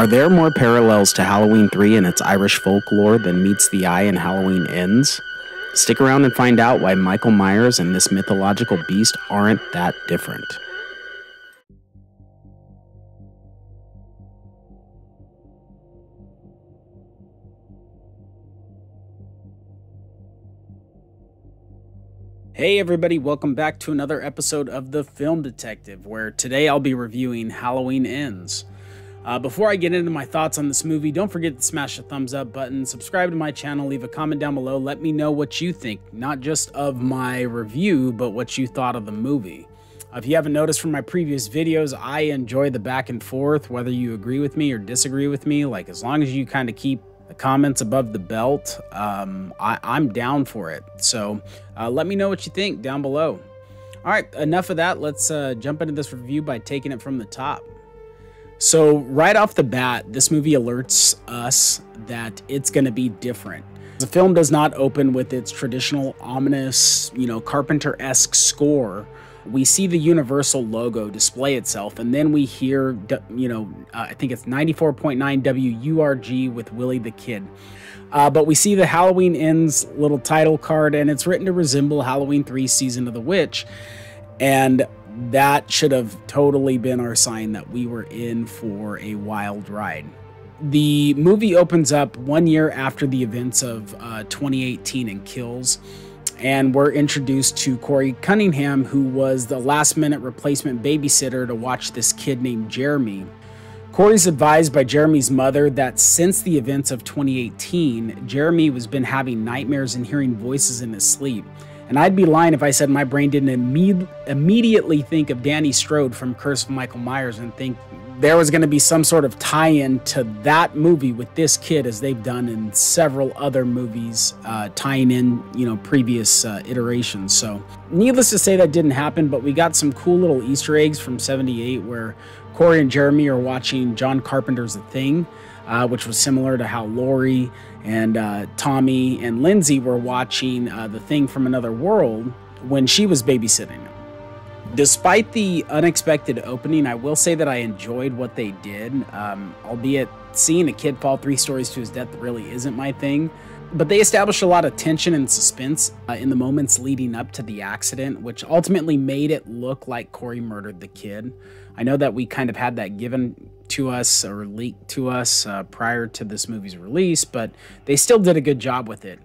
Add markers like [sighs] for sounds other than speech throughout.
Are there more parallels to Halloween 3 and its Irish folklore than meets the eye in Halloween Ends? Stick around and find out why Michael Myers and this mythological beast aren't that different. Hey, everybody, welcome back to another episode of The Film Detective, where today I'll be reviewing Halloween Ends. Uh, before I get into my thoughts on this movie, don't forget to smash the thumbs up button, subscribe to my channel, leave a comment down below, let me know what you think, not just of my review, but what you thought of the movie. Uh, if you haven't noticed from my previous videos, I enjoy the back and forth, whether you agree with me or disagree with me. Like, as long as you kind of keep the comments above the belt, um, I, am down for it. So uh, let me know what you think down below. All right, enough of that. Let's uh, jump into this review by taking it from the top. So, right off the bat, this movie alerts us that it's going to be different. The film does not open with its traditional ominous, you know, Carpenter esque score we see the Universal logo display itself, and then we hear, you know, uh, I think it's 94.9 WURG with Willie the Kid. Uh, but we see the Halloween Ends little title card, and it's written to resemble Halloween 3 Season of the Witch. And that should have totally been our sign that we were in for a wild ride. The movie opens up one year after the events of uh, 2018 and kills and we're introduced to Corey Cunningham, who was the last minute replacement babysitter to watch this kid named Jeremy. Corey's advised by Jeremy's mother that since the events of 2018, Jeremy has been having nightmares and hearing voices in his sleep. And I'd be lying if I said my brain didn't imme- immediately think of Danny Strode from Curse of Michael Myers and think there was going to be some sort of tie-in to that movie with this kid as they've done in several other movies uh, tying in you know previous uh, iterations. So needless to say that didn't happen but we got some cool little easter eggs from 78 where corey and jeremy are watching john carpenter's the thing uh, which was similar to how laurie and uh, tommy and lindsay were watching uh, the thing from another world when she was babysitting them. Despite the unexpected opening, I will say that I enjoyed what they did, um, albeit seeing a kid fall three stories to his death really isn't my thing. But they established a lot of tension and suspense uh, in the moments leading up to the accident, which ultimately made it look like Corey murdered the kid. I know that we kind of had that given to us or leaked to us uh, prior to this movie's release, but they still did a good job with it.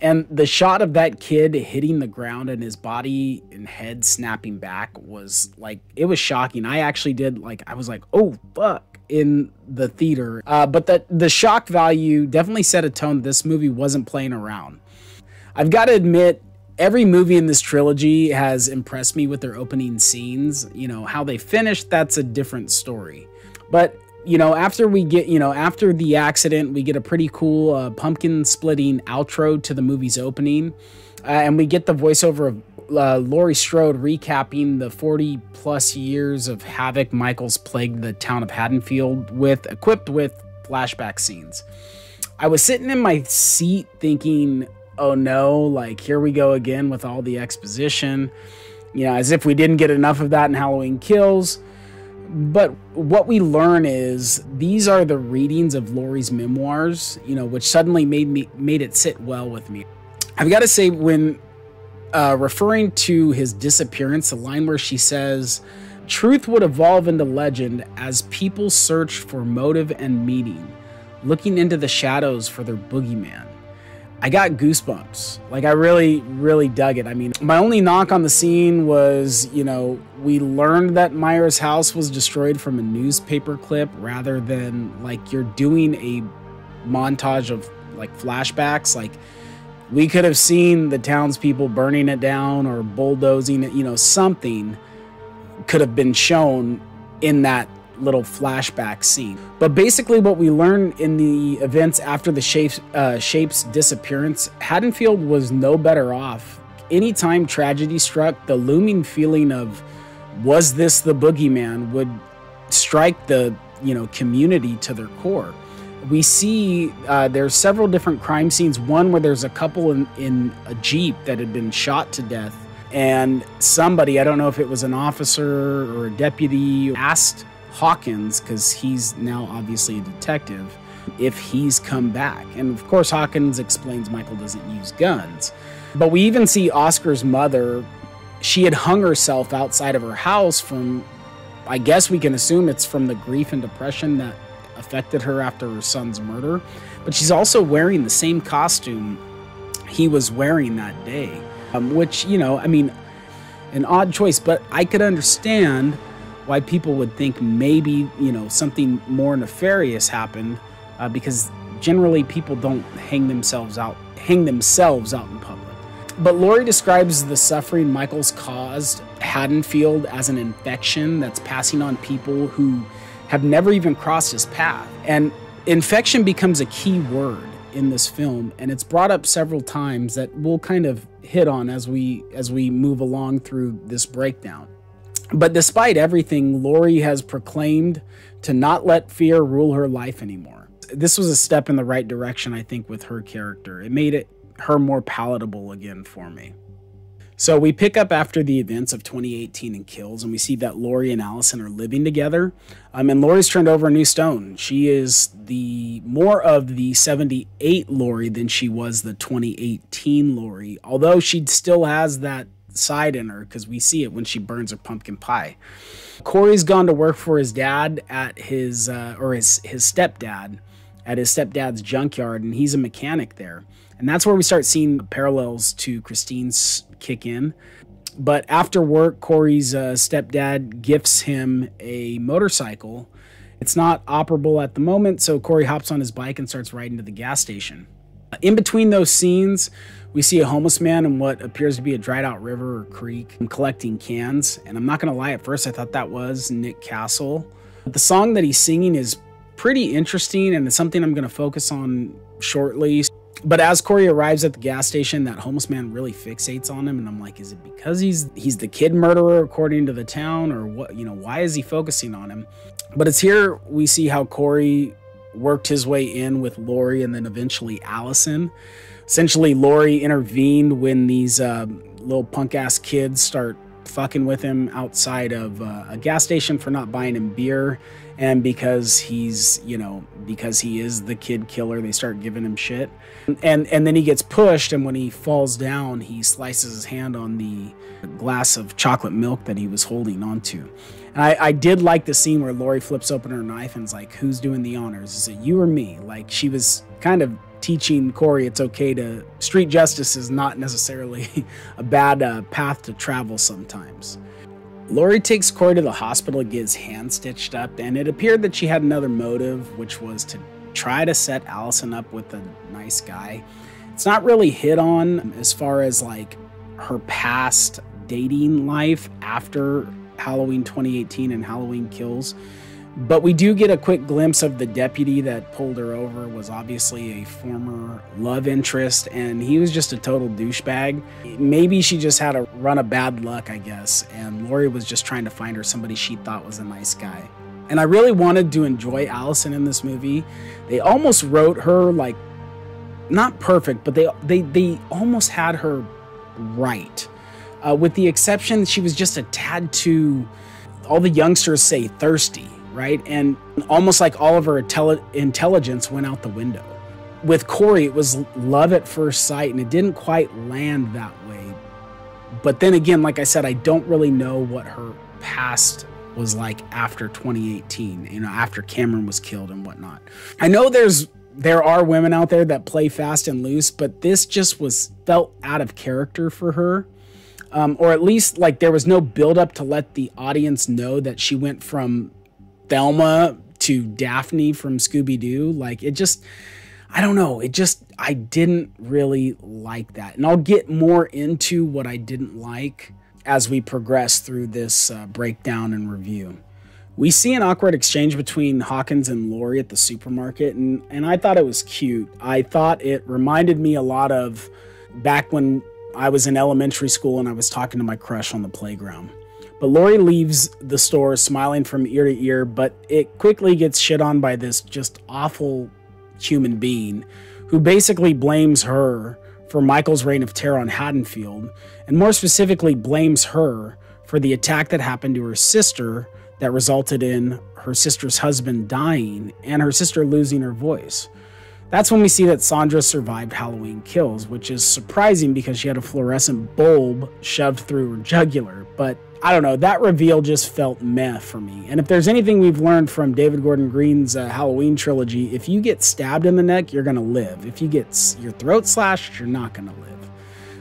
And the shot of that kid hitting the ground and his body and head snapping back was like, it was shocking. I actually did, like, I was like, oh, fuck, in the theater. Uh, but the, the shock value definitely set a tone. This movie wasn't playing around. I've got to admit, every movie in this trilogy has impressed me with their opening scenes. You know, how they finished, that's a different story. But you know, after we get, you know, after the accident, we get a pretty cool uh, pumpkin splitting outro to the movie's opening. Uh, and we get the voiceover of uh, Laurie Strode recapping the 40 plus years of havoc Michaels plagued the town of Haddonfield with, equipped with flashback scenes. I was sitting in my seat thinking, oh no, like here we go again with all the exposition. You know, as if we didn't get enough of that in Halloween Kills. But what we learn is these are the readings of Laurie's memoirs, you know, which suddenly made me made it sit well with me. I've got to say, when uh, referring to his disappearance, the line where she says, "Truth would evolve into legend as people search for motive and meaning, looking into the shadows for their boogeyman." I got goosebumps. Like I really, really dug it. I mean, my only knock on the scene was, you know, we learned that Myers' house was destroyed from a newspaper clip rather than like you're doing a montage of like flashbacks. Like we could have seen the townspeople burning it down or bulldozing it, you know, something could have been shown in that little flashback scene. But basically, what we learn in the events after the Shapes, uh, Shape's disappearance, Haddonfield was no better off. Anytime tragedy struck, the looming feeling of was this the boogeyman would strike the you know community to their core. We see uh, there's several different crime scenes. One where there's a couple in, in a jeep that had been shot to death, and somebody I don't know if it was an officer or a deputy asked Hawkins, because he's now obviously a detective, if he's come back. And of course, Hawkins explains Michael doesn't use guns. But we even see Oscar's mother, she had hung herself outside of her house from, I guess we can assume it's from the grief and depression that affected her after her son's murder. But she's also wearing the same costume he was wearing that day, um, which, you know, I mean, an odd choice, but I could understand why people would think maybe, you know, something more nefarious happened uh, because generally people don't hang themselves out hang themselves out in public. But Laurie describes the suffering Michael's caused Haddonfield as an infection that's passing on people who have never even crossed his path. And infection becomes a key word in this film and it's brought up several times that we'll kind of hit on as we as we move along through this breakdown. But despite everything, Laurie has proclaimed to not let fear rule her life anymore. This was a step in the right direction, I think, with her character. It made it her more palatable again for me. So we pick up after the events of 2018 and Kills, and we see that Laurie and Allison are living together. Um, and Laurie's turned over a new stone. She is the more of the 78 Laurie than she was the 2018 Laurie, although she still has that side in her because we see it when she burns her pumpkin pie. Corey's gone to work for his dad at his uh, or his his stepdad at his stepdad's junkyard, and he's a mechanic there. And that's where we start seeing parallels to Christine's kick in. But after work, Corey's uh, stepdad gifts him a motorcycle. It's not operable at the moment, so Corey hops on his bike and starts riding to the gas station. In between those scenes, we see a homeless man in what appears to be a dried out river or creek collecting cans. And I'm not going to lie, at first I thought that was Nick Castle. But the song that he's singing is pretty interesting and it's something I'm going to focus on shortly. But as Corey arrives at the gas station, that homeless man really fixates on him, and I'm like, is it because he's he's the kid murderer according to the town, or what? You know, why is he focusing on him? But it's here we see how Corey worked his way in with Laurie and then eventually Allison. Essentially, Laurie intervened when these uh, little punk ass kids start fucking with him outside of uh, a gas station for not buying him beer. And because he's you know because he is the kid killer they start giving him shit. And and then he gets pushed and when he falls down he slices his hand on the glass of chocolate milk that he was holding onto and I, I did like the scene where Laurie flips open her knife and's like who's doing the honors? Is it you or me? Like she was kind of teaching Corey it's okay to street justice is not necessarily [laughs] a bad uh, path to travel sometimes. Laurie takes Corey to the hospital to get his hand stitched up, and it appeared that she had another motive, which was to try to set Allison up with a nice guy. It's not really hit on as far as like her past dating life after Halloween 2018 and Halloween Kills. But we do get a quick glimpse of the deputy that pulled her over was obviously a former love interest and he was just a total douchebag. Maybe she just had a run of bad luck, I guess, and Laurie was just trying to find her somebody she thought was a nice guy. And I really wanted to enjoy Allison in this movie. They almost wrote her like not perfect, but they they they almost had her right. Uh, with the exception she was just a tad too all the youngsters say thirsty right? And almost like all of her intelligence went out the window. With Corey, it was love at first sight, and it didn't quite land that way. But then again, like I said, I don't really know what her past was like after 2018, you know, after Cameron was killed and whatnot. I know there's there are women out there that play fast and loose, but this just was felt out of character for her. Um, or at least like there was no buildup to let the audience know that she went from Thelma to Daphne from Scooby Doo. Like it just, I don't know. It just, I didn't really like that. And I'll get more into what I didn't like as we progress through this uh, breakdown and review. We see an awkward exchange between Hawkins and Laurie at the supermarket, and, and I thought it was cute. I thought it reminded me a lot of back when I was in elementary school and I was talking to my crush on the playground. But Laurie leaves the store smiling from ear to ear, but it quickly gets shit on by this just awful human being who basically blames her for Michael's reign of terror on Haddonfield, and more specifically blames her for the attack that happened to her sister that resulted in her sister's husband dying and her sister losing her voice. That's when we see that Sandra survived Halloween kills, which is surprising because she had a fluorescent bulb shoved through her jugular. But I don't know, that reveal just felt meh for me. And if there's anything we've learned from David Gordon Green's uh, Halloween trilogy, if you get stabbed in the neck, you're to live. If you get your throat slashed, you're not to live.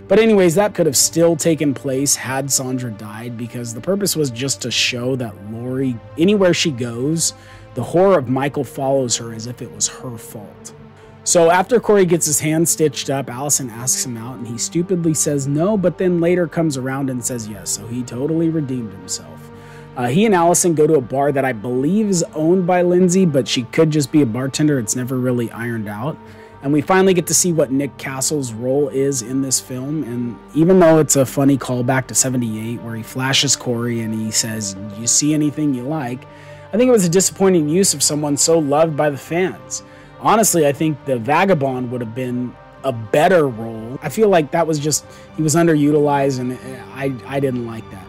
But, anyways, that could have still taken place had Sandra died because the purpose was just to show that Laurie, anywhere she goes, the horror of Michael follows her as if it was her fault. So after Corey gets his hand stitched up, Allison asks him out and he stupidly says no, but then later comes around and says yes. So he totally redeemed himself. Uh, he and Allison go to a bar that I believe is owned by Lindsay, but she could just be a bartender. It's never really ironed out. And we finally get to see what Nick Castle's role is in this film. And even though it's a funny callback to 78, where he flashes Corey and he says, You see anything you like? I think it was a disappointing use of someone so loved by the fans honestly, I think the Vagabond would have been a better role. I feel like that was just he was underutilized, and I I didn't like that.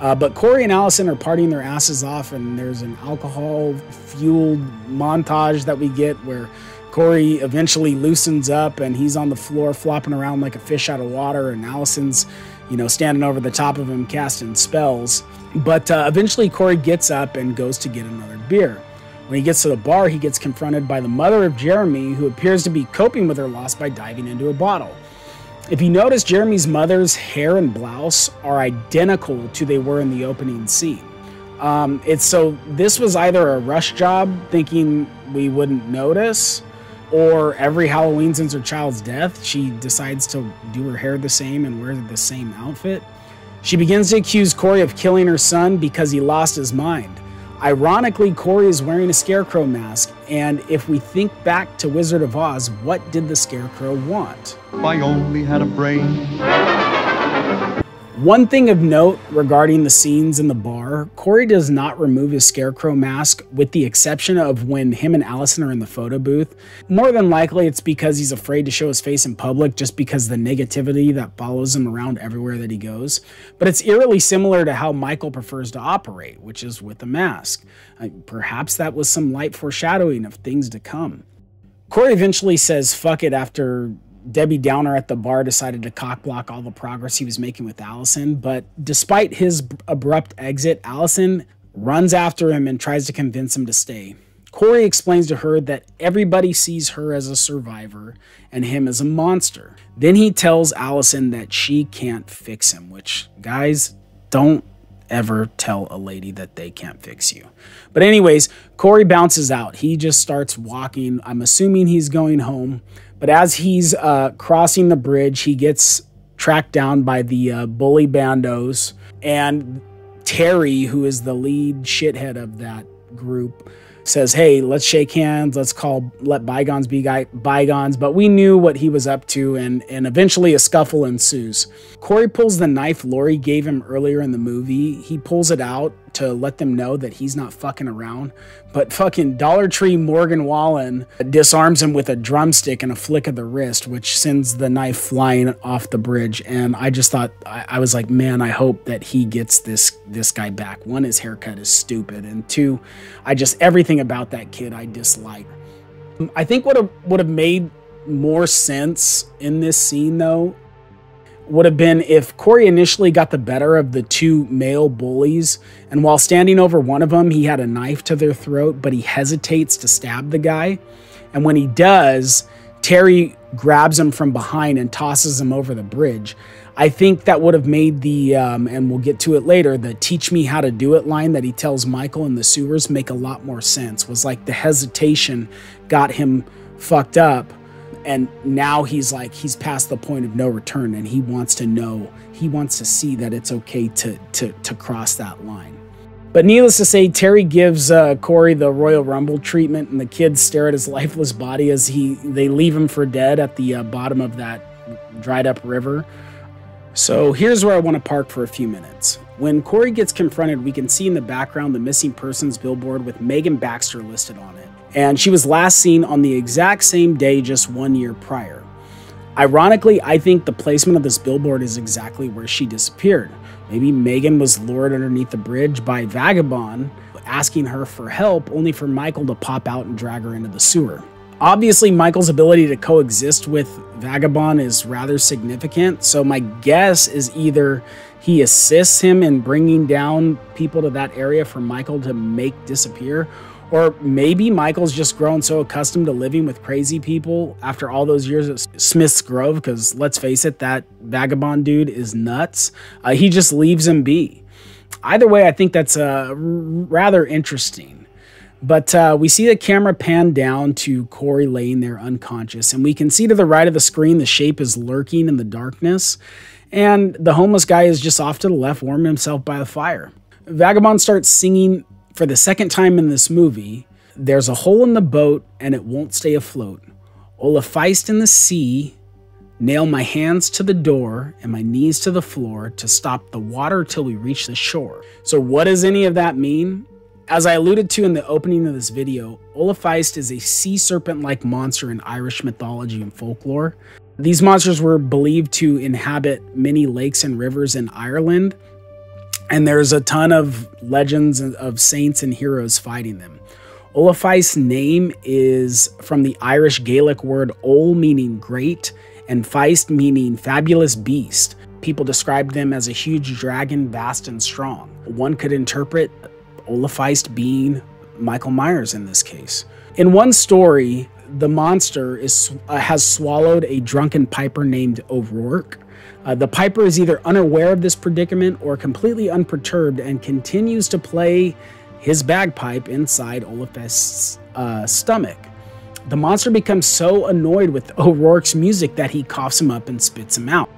Uh, but Corey and Allison are partying their asses off, and there's an alcohol fueled montage that we get where Corey eventually loosens up and he's on the floor flopping around like a fish out of water, and Allison's, you know, standing over the top of him casting spells. But uh, eventually, Corey gets up and goes to get another beer. When he gets to the bar, he gets confronted by the mother of Jeremy, who appears to be coping with her loss by diving into a bottle. If you notice, Jeremy's mother's hair and blouse are identical to they were in the opening scene. Um, it's so this was either a rush job, thinking we wouldn't notice, or every Halloween since her child's death, she decides to do her hair the same and wear the same outfit. She begins to accuse Corey of killing her son because he lost his mind. Ironically, Corey is wearing a scarecrow mask, and if we think back to Wizard of Oz, what did the scarecrow want? If I only had a brain. One thing of note regarding the scenes in the bar, Corey does not remove his scarecrow mask with the exception of when him and Allison are in the photo booth. More than likely, it's because he's afraid to show his face in public just because the negativity that follows him around everywhere that he goes. But it's eerily similar to how Michael prefers to operate, which is with a mask. Uh, perhaps that was some light foreshadowing of things to come. Corey eventually says fuck it after Debbie Downer at the bar decided to cockblock all the progress he was making with Allison. But despite his abrupt exit, Allison runs after him and tries to convince him to stay. Corey explains to her that everybody sees her as a survivor and him as a monster. Then he tells Allison that she can't fix him, which, guys, don't ever tell a lady that they can't fix you. But, anyways, Corey bounces out. He just starts walking. I'm assuming he's going home. But as he's uh, crossing the bridge, he gets tracked down by the uh, bully bandos. And Terry, who is the lead shithead of that group, says, "Hey, let's shake hands. Let's call let bygones be bygones." But we knew what he was up to, and and eventually a scuffle ensues. Corey pulls the knife Laurie gave him earlier in the movie. He pulls it out to let them know that he's not fucking around. But fucking Dollar Tree Morgan Wallen disarms him with a drumstick and a flick of the wrist, which sends the knife flying off the bridge. And I just thought I, I was like, man, I hope that he gets this this guy back. One, his haircut is stupid, and two, I just everything about that kid I dislike. I think what would have made more sense in this scene though would have been if Corey initially got the better of the two male bullies, and while standing over one of them, he had a knife to their throat, but he hesitates to stab the guy. And when he does, Terry grabs him from behind and tosses him over the bridge. I think that would have made the, um, and we'll get to it later, the teach me how to do it line that he tells Michael in the sewers make a lot more sense. Was like the hesitation got him fucked up and now he's like he's past the point of no return and he wants to know he wants to see that it's okay to to to cross that line. But needless to say terry gives uh, corey the royal rumble treatment and the kids stare at his [laughs] lifeless body as he they leave him for dead at the uh, bottom of that dried up river. So here's where i want to park for a few minutes. When corey gets confronted we can see in the background the missing persons billboard with megan baxter listed on it and she was last seen on the exact same day just one year prior. Ironically, I think the placement of this billboard is exactly where she disappeared. Maybe Megan was lured underneath the bridge by Vagabond, asking her for help, only for Michael to pop out and drag her into the sewer. Obviously, Michael's ability to coexist with Vagabond is rather significant, so my guess is either he assists him in bringing down people to that area for Michael to make disappear, or maybe Michael's just grown so accustomed to living with crazy people after all those years at Smith's Grove, because let's face it, that Vagabond dude is nuts. Uh, he just leaves him be. Either way, I think that's uh, rather interesting. But uh, we see the camera pan down to Corey laying there unconscious, and we can see to the right of the screen the shape is lurking in the darkness, and the homeless guy is just off to the left, warming himself by the fire. Vagabond starts singing for the second time in this movie. There's a hole in the boat, and it won't stay afloat. Ollphéist in the sea, nail my hands to the door and my knees to the floor to stop the water till we reach the shore. So, what does any of that mean? As I alluded to in the opening of this video, Ollphéist is a sea serpent like monster in Irish mythology and folklore. These monsters were believed to inhabit many lakes and rivers in Ireland, and there's a ton of legends of saints and heroes fighting them. Ollphéist's name is from the Irish Gaelic word ol meaning great and Feist meaning fabulous beast. People described them as a huge dragon, vast and strong. One could interpret Ollphéist being Michael Myers in this case. In one story, the monster is uh, has swallowed a drunken piper named O'Rourke. Uh, the piper is either unaware of this predicament or completely unperturbed and continues to play his bagpipe inside Ollphéist's uh, stomach. The monster becomes so annoyed with O'Rourke's music that he coughs him up and spits him out.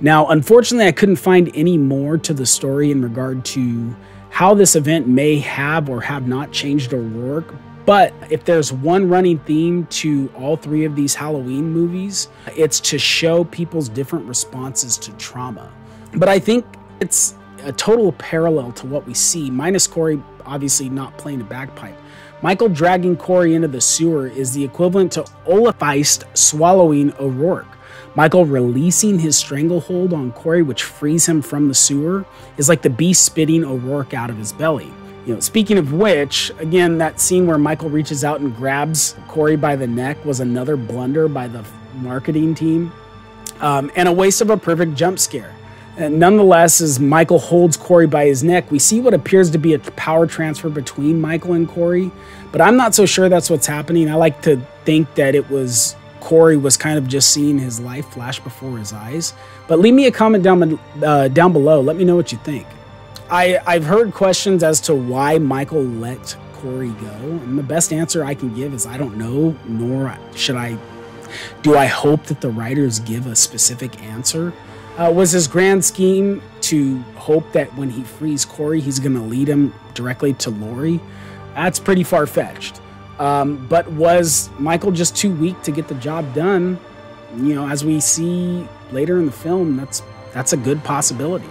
Now, unfortunately, I couldn't find any more to the story in regard to how this event may have or have not changed O'Rourke. But if there's one running theme to all three of these Halloween movies, it's to show people's different responses to trauma. But I think it's a total parallel to what we see, minus Corey obviously not playing a bagpipe. Michael dragging Corey into the sewer is the equivalent to Ollphéist swallowing O'Rourke. Michael releasing his stranglehold on Corey, which frees him from the sewer, is like the beast spitting O'Rourke out of his belly. You know, speaking of which, again, that scene where Michael reaches out and grabs Corey by the neck was another blunder by the marketing team, um, and a waste of a perfect jump scare. And nonetheless, as Michael holds Corey by his neck, we see what appears to be a power transfer between Michael and Corey, but I'm not so sure that's what's happening. I like to think that it was Corey was kind of just seeing his life flash before his eyes. But leave me a comment down uh, down below. Let me know what you think. I I've heard questions as to why Michael let Corey go, and the best answer I can give is I don't know. Nor should I. Do I hope that the writers give a specific answer? Uh, was his grand scheme to hope that when he frees Corey, he's going to lead him directly to Laurie? That's pretty far fetched. Um, but was Michael just too weak to get the job done? You know, as we see later in the film, that's that's a good possibility.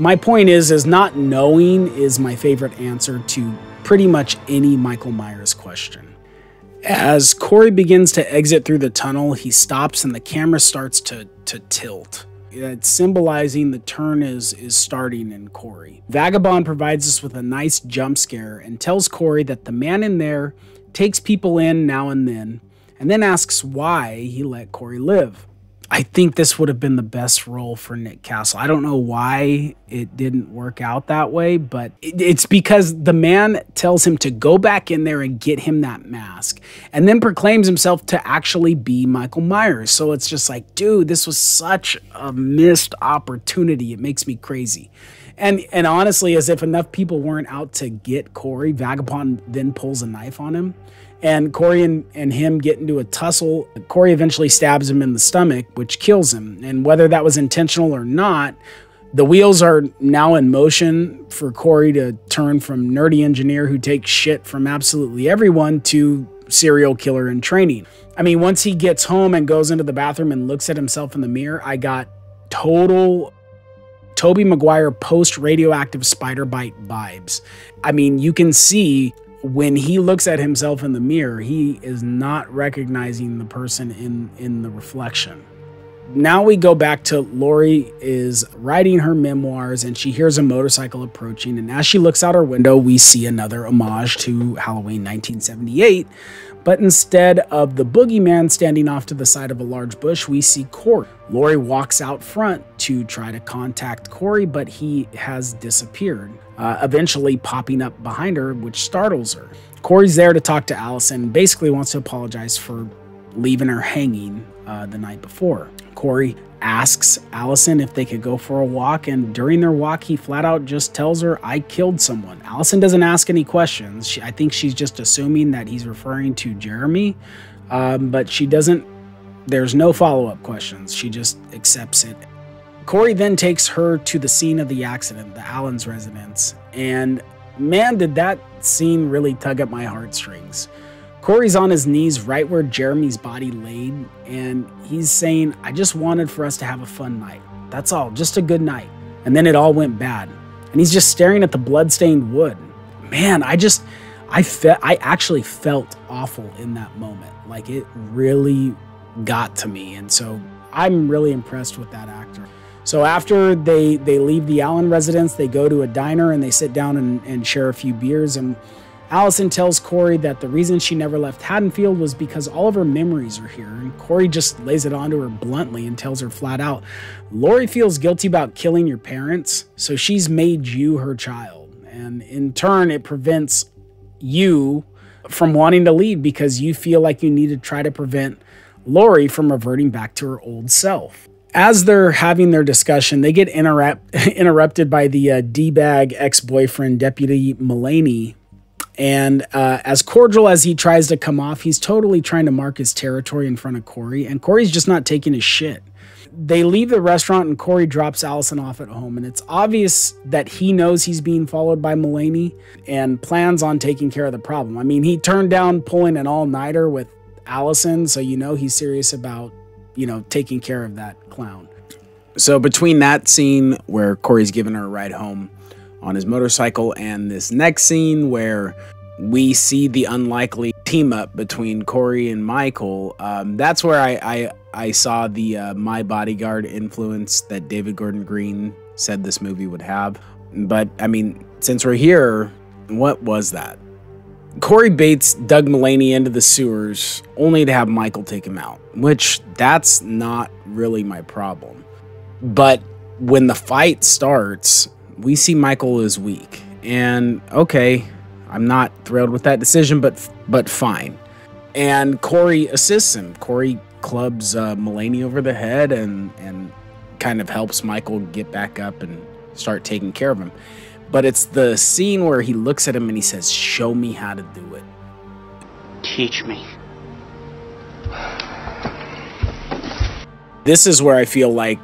My point is, is not knowing is my favorite answer to pretty much any Michael Myers question. As Corey begins to exit through the tunnel, he stops and the camera starts to to tilt. It's symbolizing the turn is is starting in Corey. Vagabond provides us with a nice jump scare and tells Corey that the man in there takes people in now and then, and then asks why he let Corey live. I think this would have been the best role for Nick Castle. I don't know why it didn't work out that way, but it's because the man tells him to go back in there and get him that mask and then proclaims himself to actually be Michael Myers. So it's just like, dude, this was such a missed opportunity. It makes me crazy. And and honestly, as if enough people weren't out to get Corey, Vagabond then pulls a knife on him. And Corey and, and him get into a tussle. Corey eventually stabs him in the stomach, which kills him. And whether that was intentional or not, the wheels are now in motion for Corey to turn from nerdy engineer who takes shit from absolutely everyone to serial killer in training. I mean, once he gets home and goes into the bathroom and looks at himself in the mirror, I got total Tobey Maguire post radioactive spider bite vibes. I mean, you can see when he looks at himself in the mirror, he is not recognizing the person in in the reflection. now we go back to Laurie is writing her memoirs and she hears a motorcycle approaching. And as she looks out her window, we see another homage to Halloween 1978. But instead of the boogeyman standing off to the side of a large bush, we see Corey. Laurie walks out front to try to contact Corey, but he has disappeared, uh, eventually popping up behind her, which startles her. Corey's there to talk to Allison, basically wants to apologize for leaving her hanging uh, the night before. Corey asks Allison if they could go for a walk, and during their walk, he flat out just tells her, I killed someone. Allison doesn't ask any questions. She, I think she's just assuming that he's referring to Jeremy, um, but she doesn't, there's no follow up questions. She just accepts it. Corey then takes her to the scene of the accident, the Allen's residence, and man, did that scene really tug at my heartstrings. Corey's on his knees right where Jeremy's body laid, and he's saying, I just wanted for us to have a fun night. That's all, just a good night. And then it all went bad. And he's just staring at the bloodstained wood. Man, I just, I felt, I actually felt awful in that moment. Like it really got to me. And so I'm really impressed with that actor. So after they they leave the Allen residence, they go to a diner and they sit down and, and share a few beers. And Allison tells Corey that the reason she never left Haddonfield was because all of her memories are here, and Corey just lays it onto her bluntly and tells her flat out Laurie feels guilty about killing your parents, so she's made you her child. And in turn, it prevents you from wanting to leave because you feel like you need to try to prevent Laurie from reverting back to her old self. As they're having their discussion, they get interrupt- [laughs] interrupted by the uh, D bag ex boyfriend, Deputy Mullaney, and uh, as cordial as he tries to come off, he's totally trying to mark his territory in front of Corey, and Corey's just not taking his shit. They leave the restaurant, and Corey drops Allison off at home, and it's obvious that he knows he's being followed by Mullaney and plans on taking care of the problem. I mean, he turned down pulling an all nighter with Allison, so you know he's serious about, you know, taking care of that clown. So between that scene where Corey's giving her a ride home, on his motorcycle, and this next scene where we see the unlikely team up between Corey and Michael. Um, that's where I I, I saw the uh, My Bodyguard influence that David Gordon Green said this movie would have. But I mean, since we're here, what was that? Corey baits Doug Mullaney into the sewers only to have Michael take him out, which that's not really my problem. But when the fight starts, we see Michael is weak. And okay, I'm not thrilled with that decision, but but fine. And Corey assists him. Corey clubs uh, Mullaney over the head and and kind of helps Michael get back up and start taking care of him. But it's the scene where he looks at him and he says, "Show me how to do it." Teach me. This is where I feel like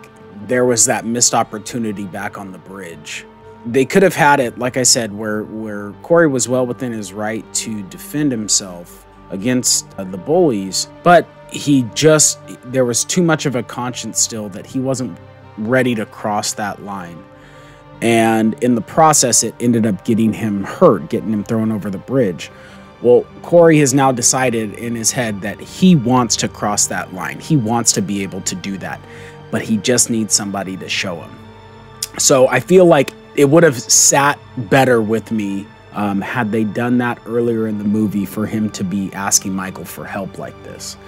there was that missed opportunity back on the bridge. They could have had it, like I said, where where Corey was well within his right to defend himself against uh, the bullies, but he just there was too much of a conscience still that he wasn't ready to cross that line. And in the process, it ended up getting him hurt, getting him thrown over the bridge. Well, Corey has now decided in his head that he wants to cross that line. He wants to be able to do that but he just needs somebody to show him. So I feel like it would have sat better with me um, had they done that earlier in the movie for him to be asking Michael for help like this.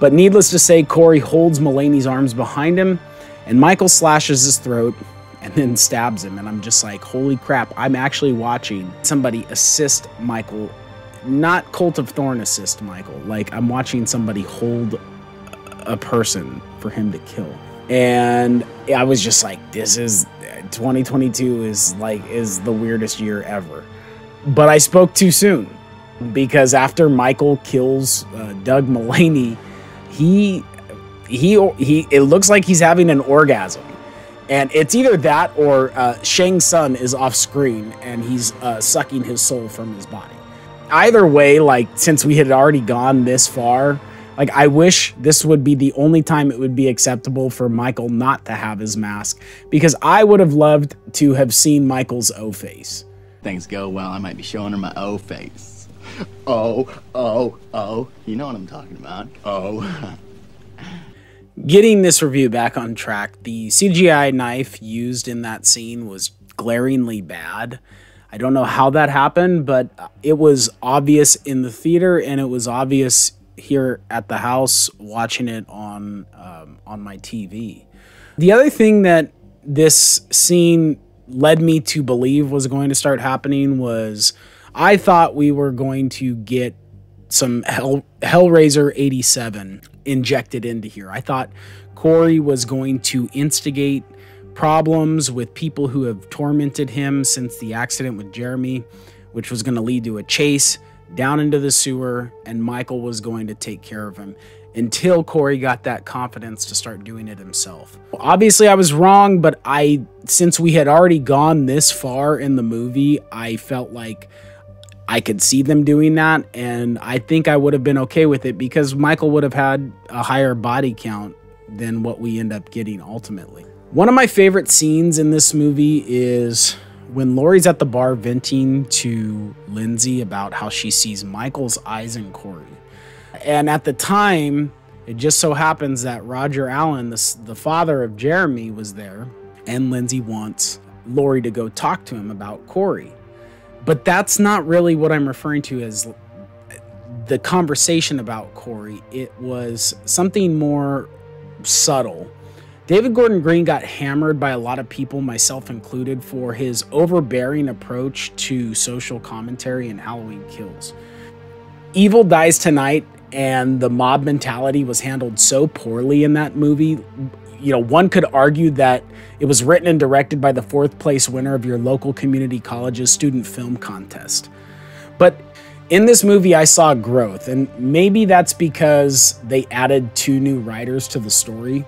But needless to say, Corey holds Mullaney's arms behind him, and Michael slashes his throat and then stabs him. And I'm just like, holy crap, I'm actually watching somebody assist Michael, not Cult of Thorn assist Michael. Like, I'm watching somebody hold a person for him to kill and I was just like, this is 2022 is like is the weirdest year ever. But I spoke too soon because after Michael kills uh, Doug Mullaney, he he he it looks like he's having an orgasm. And it's either that or uh, Shang Tsung is off screen and he's uh, sucking his soul from his body. Either way, like since we had already gone this far, like, I wish this would be the only time it would be acceptable for Michael not to have his mask because I would have loved to have seen Michael's O face. Things go well, I might be showing her my O face. Oh, oh, oh. You know what I'm talking about. Oh. Getting this review back on track, the CGI knife used in that scene was glaringly bad. I don't know how that happened, but it was obvious in the theater and it was obvious here at the house watching it on um, on my TV. The other thing that this scene led me to believe was going to start happening was I thought we were going to get some Hell, Hellraiser 87 injected into here. I thought Corey was going to instigate problems with people who have tormented him since the accident with Jeremy, which was going to lead to a chase down into the sewer, and Michael was going to take care of him until Corey got that confidence to start doing it himself. Obviously, I was wrong, but I, since we had already gone this far in the movie, I felt like I could see them doing that, and I think I would have been okay with it because Michael would have had a higher body count than what we end up getting ultimately. One of my favorite scenes in this movie is when Laurie's at the bar venting to Lindsay about how she sees Michael's eyes in Corey. And at the time, it just so happens that Roger Allen, the, the father of Jeremy, was there, and Lindsay wants Laurie to go talk to him about Corey. But that's not really what I'm referring to as the conversation about Corey. It was something more subtle David Gordon Green got hammered by a lot of people, myself included, for his overbearing approach to social commentary in Halloween Kills. Evil Dies Tonight and the mob mentality was handled so poorly in that movie. You know, one could argue that it was written and directed by the fourth place winner of your local community college's student film contest. But in this movie, I saw growth, and maybe that's because they added two new writers to the story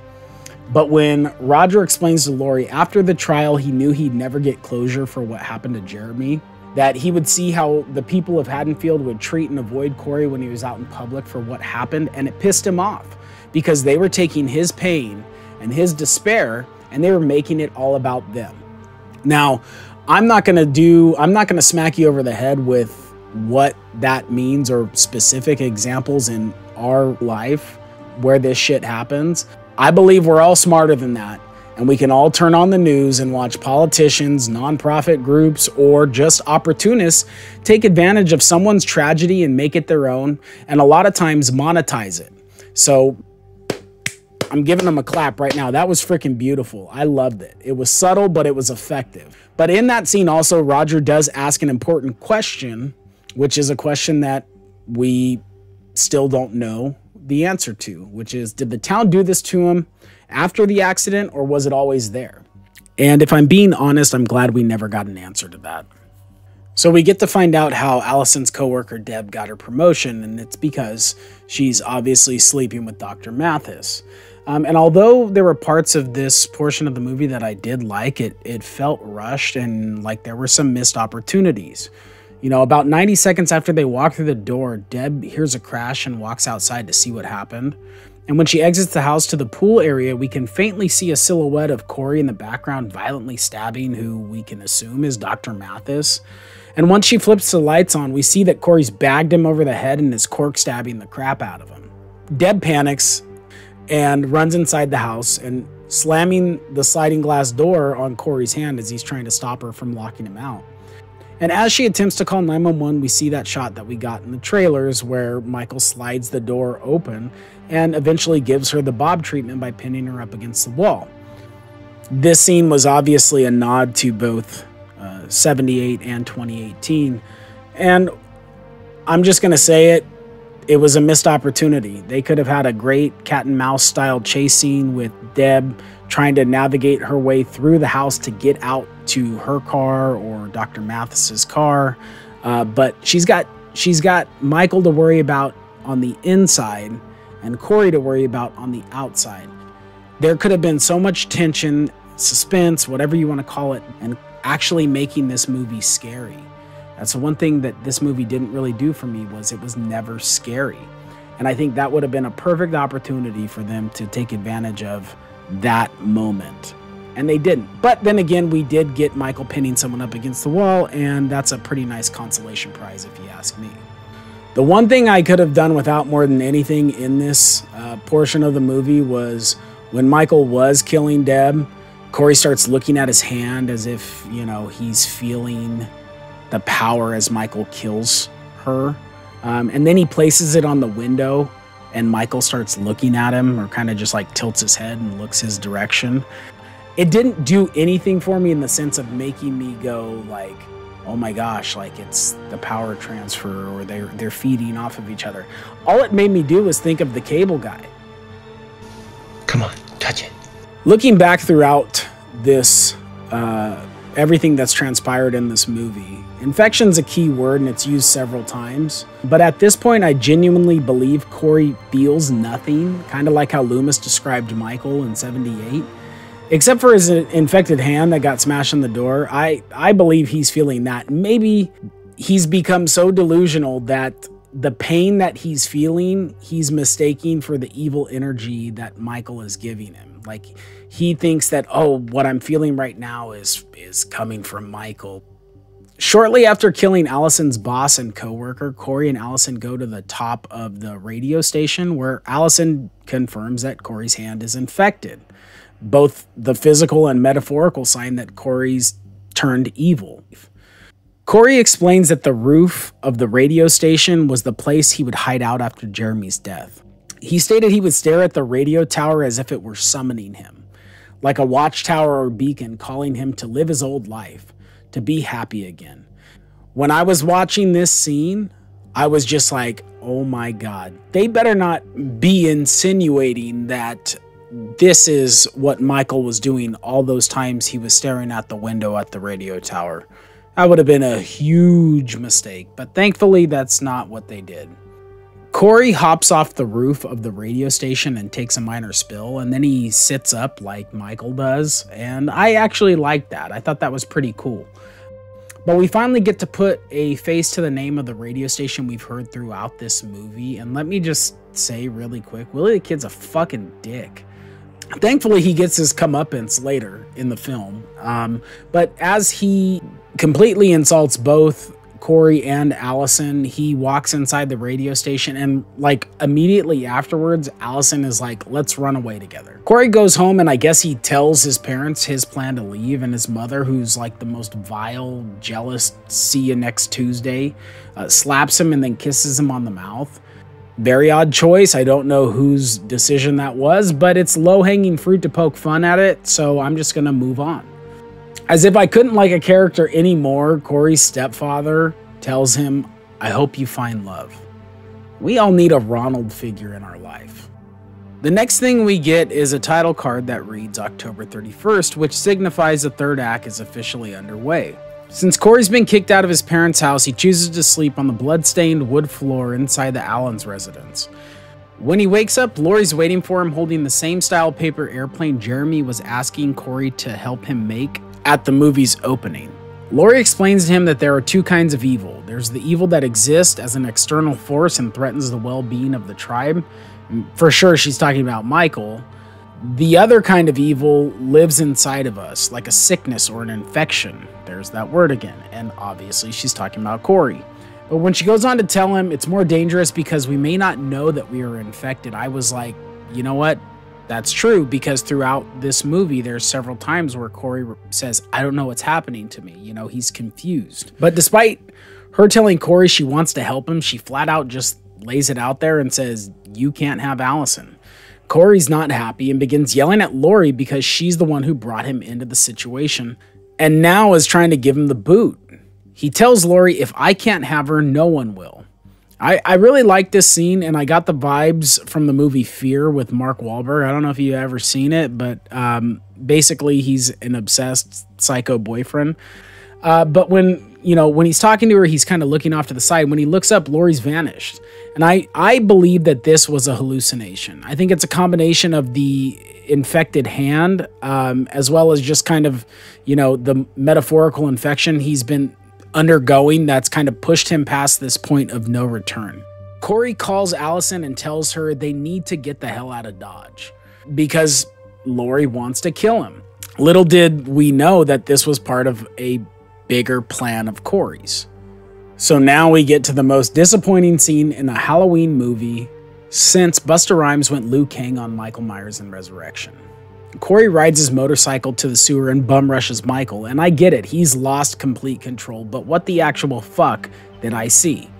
but when Roger explains to Laurie after the trial, he knew he'd never get closure for what happened to Jeremy, that he would see how the people of Haddonfield would treat and avoid Corey when he was out in public for what happened, and it pissed him off because they were taking his pain and his despair and they were making it all about them. Now, I'm not going to do, I'm not going to smack you over the head with what that means or specific examples in our life where this shit happens. I believe we're all smarter than that, and we can all turn on the news and watch politicians, nonprofit groups, or just opportunists take advantage of someone's tragedy and make it their own, and a lot of times monetize it. So I'm giving them a clap right now. That was freaking beautiful. I loved it. It was subtle, but it was effective. But in that scene, also, Roger does ask an important question, which is a question that we still don't know the answer to, which is did the town do this to him after the accident or was it always there? And if I'm being honest, I'm glad we never got an answer to that. So we get to find out how Allison's coworker Deb got her promotion, and it's because she's obviously sleeping with Dr. Mathis. Um, and although there were parts of this portion of the movie that I did like, it it felt rushed and like there were some missed opportunities. You know, about 90 seconds after they walk through the door, Deb hears a crash and walks outside to see what happened. And when she exits the house to the pool area, we can faintly see a silhouette of Corey in the background violently stabbing who we can assume is Dr. Mathis. And once she flips the lights on, we see that Corey's bagged him over the head and is cork stabbing the crap out of him. Deb panics and runs inside the house and slamming the sliding glass door on Corey's hand as he's trying to stop her from locking him out. And as she attempts to call 911, we see that shot that we got in the trailers where Michael slides the door open and eventually gives her the Bob treatment by pinning her up against the wall. This scene was obviously a nod to both uh, 78 and 2018. And I'm just going to say it, it was a missed opportunity. They could have had a great cat and mouse style chase scene with Deb trying to navigate her way through the house to get out to her car or Dr. Mathis's car. Uh, but she's got she's got Michael to worry about on the inside and Corey to worry about on the outside. There could have been so much tension, suspense, whatever you want to call it, and actually making this movie scary. That's the one thing that this movie didn't really do for me was it was never scary. And I think that would have been a perfect opportunity for them to take advantage of that moment. And they didn't. But then again, we did get Michael pinning someone up against the wall, and that's a pretty nice consolation prize if you ask me. The one thing I could have done without more than anything in this uh, portion of the movie was when Michael was killing Deb, Corey starts looking at his hand as if, you know, he's feeling the power as Michael kills her. Um, and then he places it on the window, and Michael starts looking at him or kind of just like tilts his head and looks his direction. It didn't do anything for me in the sense of making me go, like, oh my gosh, like it's the power transfer or they're they're feeding off of each other. All it made me do was think of the cable guy. Come on, touch it. Looking back throughout this uh, everything that's transpired in this movie, infection's a key word and it's used several times. But at this point, I genuinely believe Corey feels nothing, kind of like how Loomis described Michael in '78 except for his infected hand that got smashed in the door, I I believe he's feeling that. Maybe he's become so delusional that the pain that he's feeling, he's mistaking for the evil energy that Michael is giving him. Like he thinks that oh, what I'm feeling right now is is coming from Michael. Shortly after killing Allison's boss and coworker, Corey and Allison go to the top of the radio station where Allison confirms that Corey's hand is infected both the physical and metaphorical sign that Corey's turned evil. Corey explains that the roof of the radio station was the place he would hide out after Jeremy's death. He stated he would stare at the radio tower as if it were summoning him, like a watchtower or beacon calling him to live his old life, to be happy again. When I was watching this scene, I was just like, oh my God, they better not be insinuating that this is what Michael was doing all those times he was staring out the window at the radio tower. That would have been a huge mistake, but thankfully that's not what they did. Corey hops off the roof of the radio station and takes a minor spill, and then he sits up like Michael does, and I actually liked that. I thought that was pretty cool. But we finally get to put a face to the name of the radio station we've heard throughout this movie, and let me just say really quick Willie the Kid's a fucking dick. Thankfully, he gets his comeuppance later in the film. Um, but as he completely insults both Corey and Allison, he walks inside the radio station and, like, immediately afterwards, Allison is like, let's run away together. Corey goes home and I guess he tells his parents his plan to leave, and his mother, who's like the most vile, jealous, see you next Tuesday, uh, slaps him and then kisses him on the mouth. Very odd choice. I don't know whose decision that was, but it's low hanging fruit to poke fun at it, so I'm just going to move on. As if I couldn't like a character anymore, Corey's stepfather tells him, I hope you find love. We all need a Ronald figure in our life. The next thing we get is a title card that reads October 31st, which signifies the third act is officially underway. Since Corey's been kicked out of his parents' house, he chooses to sleep on the blood-stained wood floor inside the Allens residence. When he wakes up, Laurie's waiting for him holding the same style paper airplane Jeremy was asking Corey to help him make at the movie's opening. Laurie explains to him that there are two kinds of evil. There's the evil that exists as an external force and threatens the well-being of the tribe. Mm, for sure, she's talking about Michael. The other kind of evil lives inside of us, like a sickness or an infection. There's that word again. And obviously, she's talking about Corey. But when she goes on to tell him it's more dangerous because we may not know that we are infected, I was like, you know what? That's true because throughout this movie, there's several times where Corey says, I don't know what's happening to me. You know, he's confused. But despite her telling Corey she wants to help him, she flat out just lays it out there and says, You can't have Allison. Corey's not happy and begins yelling at Laurie because she's the one who brought him into the situation and now is trying to give him the boot. He tells Laurie, if I can't have her, no one will. I, I really like this scene, and I got the vibes from the movie Fear with Mark Wahlberg. I don't know if you've ever seen it, but um, basically he's an obsessed psycho boyfriend. Uh, but when you know when he's talking to her, he's kind of looking off to the side. When he looks up, Laurie's vanished, and I I believe that this was a hallucination. I think it's a combination of the infected hand, um, as well as just kind of, you know, the metaphorical infection he's been undergoing that's kind of pushed him past this point of no return. Corey calls Allison and tells her they need to get the hell out of Dodge because Laurie wants to kill him. Little did we know that this was part of a bigger plan of Corey's. So now we get to the most disappointing scene in a Halloween movie since Busta Rhymes went Liu Kang on Michael Myers in Resurrection. Corey rides his motorcycle to the sewer and bum rushes Michael, and I get it, he's lost complete control, but what the actual fuck did I see?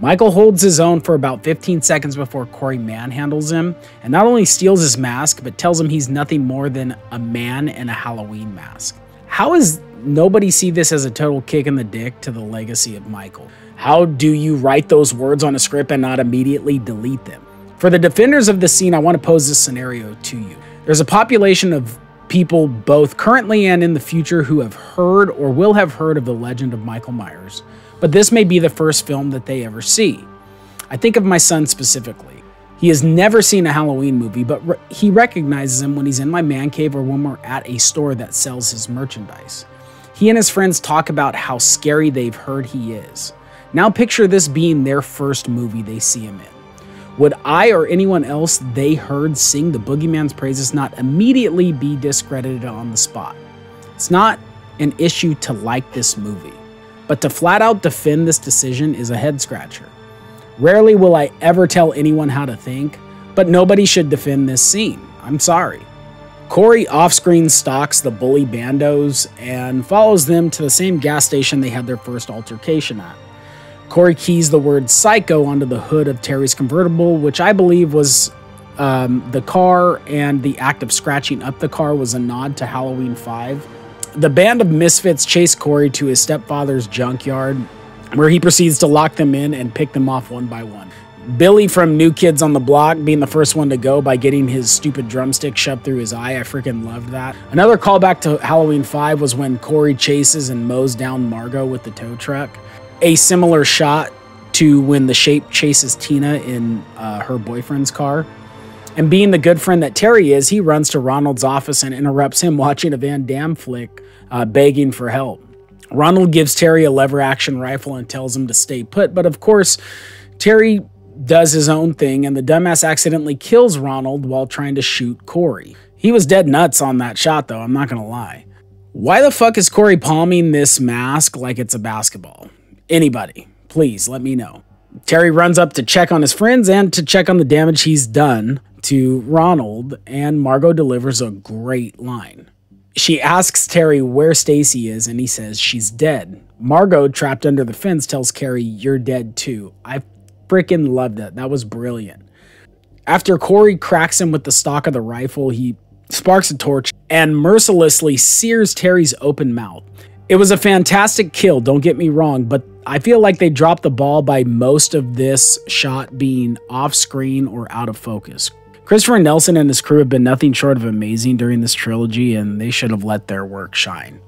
Michael holds his own for about 15 seconds before Corey manhandles him, and not only steals his mask, but tells him he's nothing more than a man in a Halloween mask. How is nobody see this as a total kick in the dick to the legacy of Michael? How do you write those words on a script and not immediately delete them? For the defenders of the scene, I want to pose this scenario to you. There's a population of people, both currently and in the future, who have heard or will have heard of the legend of Michael Myers, but this may be the first film that they ever see. I think of my son specifically. He has never seen a Halloween movie, but re- he recognizes him when he's in my man cave or when we're at a store that sells his merchandise. He and his friends talk about how scary they've heard he is. Now picture this being their first movie they see him in. Would I or anyone else they heard sing the boogeyman's praises not immediately be discredited on the spot? It's not an issue to like this movie. But to flat out defend this decision is a head scratcher. Rarely will I ever tell anyone how to think, but nobody should defend this scene. I'm sorry. Corey off screen stalks the bully bandos and follows them to the same gas station they had their first altercation at. Corey keys the word psycho onto the hood of Terry's convertible, which I believe was um, the car, and the act of scratching up the car was a nod to Halloween 5. The band of misfits chase Corey to his stepfather's junkyard, where he proceeds to lock them in and pick them off one by one. Billy from New Kids on the Block being the first one to go by getting his stupid drumstick shoved through his eye. I freaking loved that. Another callback to Halloween 5 was when Corey chases and mows down Margot with the tow truck. A similar shot to when the shape chases Tina in uh, her boyfriend's car. And being the good friend that Terry is, he runs to Ronald's office and interrupts him watching a Van Damme flick, uh, begging for help. Ronald gives Terry a lever action rifle and tells him to stay put, but of course, Terry does his own thing, and the dumbass accidentally kills Ronald while trying to shoot Corey. He was dead nuts on that shot, though, I'm not gonna lie. Why the fuck is Corey palming this mask like it's a basketball? Anybody, please let me know. Terry runs up to check on his friends and to check on the damage he's done to Ronald, and Margot delivers a great line. She asks Terry where Stacy is, and he says she's dead. Margot, trapped under the fence, tells Carrie, You're dead too. I freaking loved it. That was brilliant. After Corey cracks him with the stock of the rifle, he sparks a torch and mercilessly sears Terry's open mouth. It was a fantastic kill, don't get me wrong, but I feel like they dropped the ball by most of this shot being off screen or out of focus. Christopher Nelson and his crew have been nothing short of amazing during this trilogy, and they should have let their work shine.